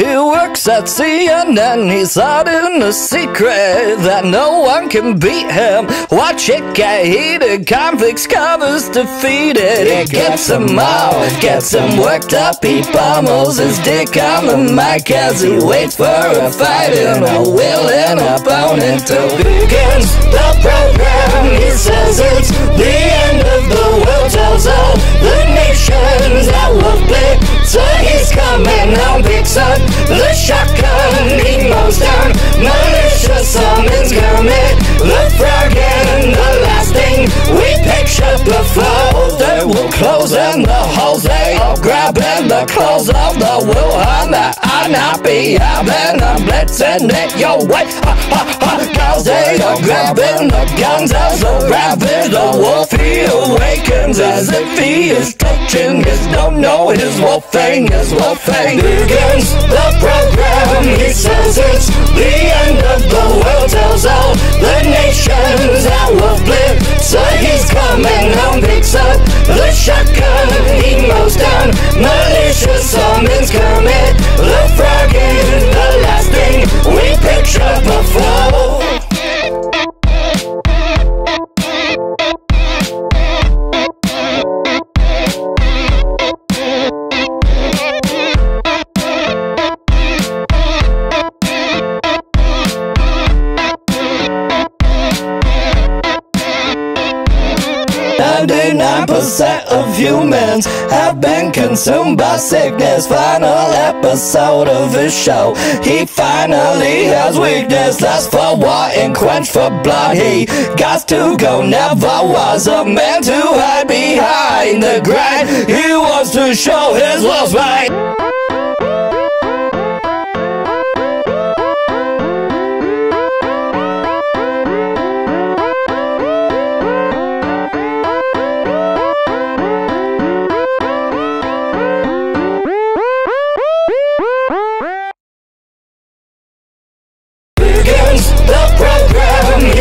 He works at CNN, and he's hiding a secret that no one can beat him. Watch it get heated, convicts covers defeated. It gets him out, gets him worked up. He pummels his dick on the mic as he waits for a fight and a willing opponent to begin the militia, summons Kermit the Frog, and the last thing. We picture before they will close in the holes, they all grabbing the clothes of the Wuhan. That are not be having a blitzing it. Your way. Ha ha ha, cause they are grabbing the guns as the rabbit, the wolf he he is touching his don't know his wolfing, his wolfing begins the program. He says it's the end of the world, tells all the nations that will flip. So he's coming 99% of humans have been consumed by sickness. Final episode of his show. He finally has weakness. Lust for war and quench for blood. He got to go. Never was a man to hide behind the grind. He wants to show his lost mind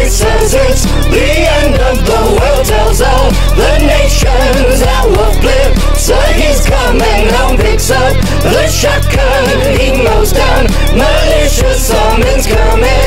it says it's the end of the world tells all the nations out of flip. So he's coming home, picks up the shotgun, he mows down malicious summons coming.